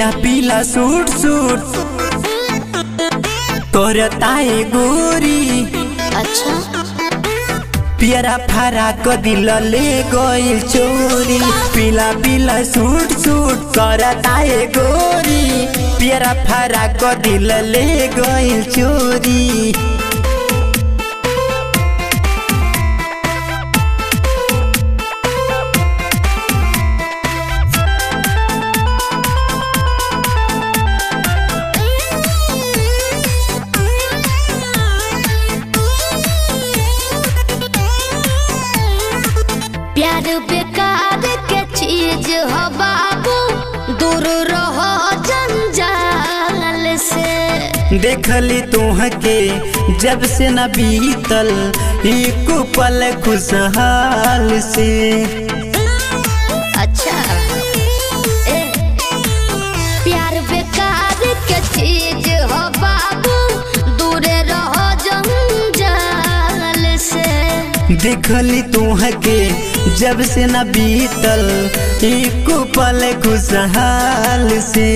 पीला पीला suit suit. तोर ताए गोरी। अच्छा। पियरा फारा क दिल ले गइल चोरी। पीला पीला सूट सूट कर ताए गोरी। पियरा फारा क दिल ले गइल चोरी। प्यार बेकार के चीज़ हो बाबू दूर रहो जंजाल से। देखली तुहके जब से न बीतल एक पल खुशहाल से। अच्छा। ए, प्यार बेकार के चीज़ हो बाबू दूर रहो जंजाल से। देखली तुहके जब से न बीतल एक पल खुशहाल से।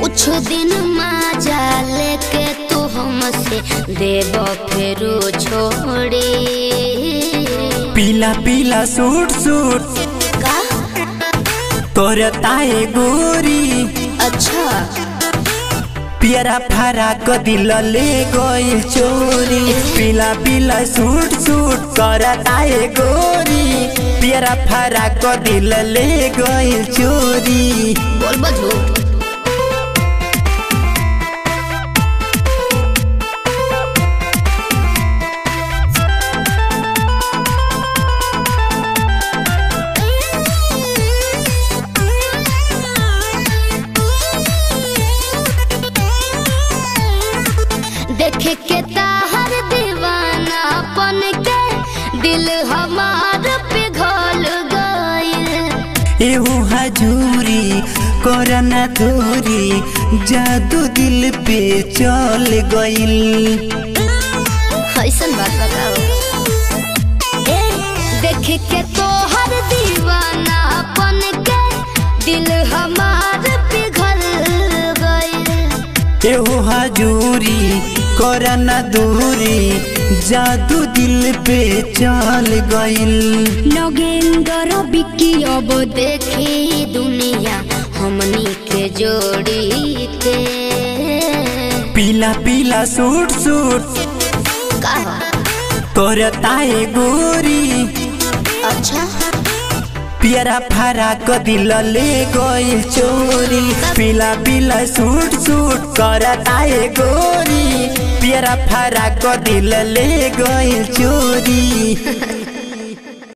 कुछ दिन मज़ा लेके तू हमसे देव फेरू छोड़ी। पीला पीला सूट सूट। का? तोर ताए गोरी। अच्छा। पियरा फराको दिलले गइल चोरी। पिला पिला सुट सुट कराए गोरी। पियरा फराको दिलले गइल चोरी। बोल बजो देखे के ताहर दीवाना पन के दिल हमार पिघल गइल। एहू हजूरी करना दूरी जादू दिल पे चल गइल। ऐसन बात बताओ। देख के तोहर दीवाना पन के दिल हमार पिघल गइल। एहू हजूरी करना दूरी जादू दिल पे चल गइल। नगेंद्र बिकी अब देखी दुनिया हमनी के जोड़ी के। पीला पीला सूट सूट कहा तोर ताए गोरी। अच्छा। पियरा फारा क दिल ले गइल चोरी। पीला पीला सूट सूट कर ताए गोरी। पियरा फरा कर दिल ले गई चोरी।